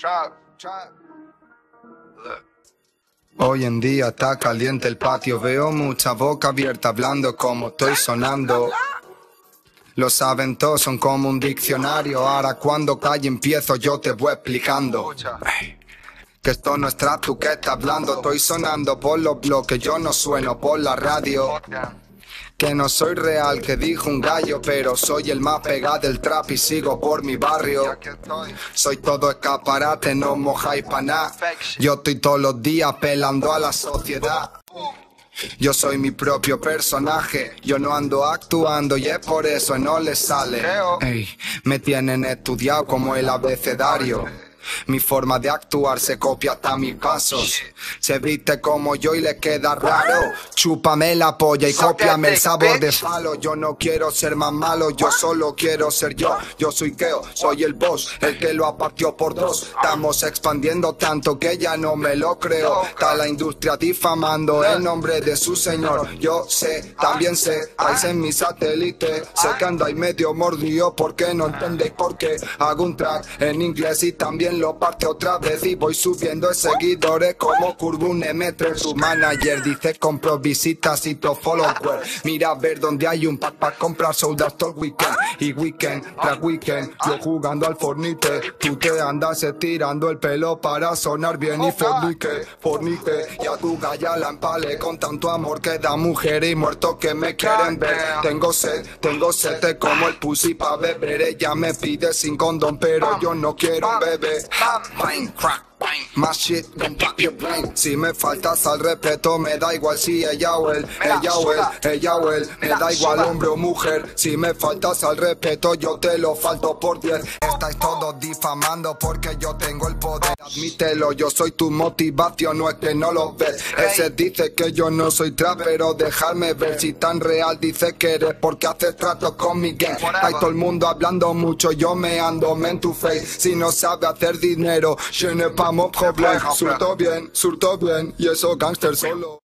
Trap, trap. Look. Hoy en día está caliente el patio, veo mucha boca abierta hablando como estoy sonando. Lo saben todos, son como un diccionario. Ahora cuando calle empiezo yo te voy explicando. Que esto no es trap, tú que estás hablando. Estoy sonando por los bloques, yo no sueno por la radio. Que no soy real, que dijo un gallo, pero soy el más pegado del trap y sigo por mi barrio. Soy todo escaparate, no mojáis pa' nada. Yo estoy todos los días pelando a la sociedad. Yo soy mi propio personaje, yo no ando actuando y es por eso no les sale. Ey, me tienen estudiado como el abecedario. Mi forma de actuar se copia hasta mis pasos. Se viste como yo y le queda raro. Chúpame la polla y cópiame el sabor de falo. Yo no quiero ser más malo, yo solo quiero ser yo. Yo soy Keo, soy el boss, el que lo apartió por dos. Estamos expandiendo tanto que ya no me lo creo. Está la industria difamando el nombre de su señor. Yo sé, también sé, estáis en mi satélite. Sé que andáis medio mordido porque no entendéis por qué. Hago un track en inglés y también lo parte otra vez. Y voy subiendo de seguidores como Curvun M3. Su manager dice compro visitas y to follower. Mira a ver dónde hay un pack para comprar soldados todo el weekend. Y weekend tras weekend, yo jugando al fornite. Tú te andas estirando el pelo para sonar bien y fornique, fornique. Y a tu galla la empale con tanto amor que da mujer y muertos que me quieren ver. Tengo sed, tengo sed como el pussy pa' beber. Ella me pide sin condón, pero yo no quiero un bebé. Minecraft. Más shit gon' pop your brain. Si me faltas al respeto me da igual si ella o él Ella o él, ella o él. Me da igual hombre o mujer. Si me faltas al respeto yo te lo falto por diez. Estáis todos difamando porque yo tengo el poder. Admítelo, yo soy tu motivación, no es que no lo ves. Ese dice que yo no soy trap pero dejarme ver. Si tan real dice que eres porque haces tratos con mi gang Hay todo el mundo hablando mucho, yo me ando en tu face. Si no sabe hacer dinero, je ne pas mon problème Surto bien, surto bien, y eso gangster solo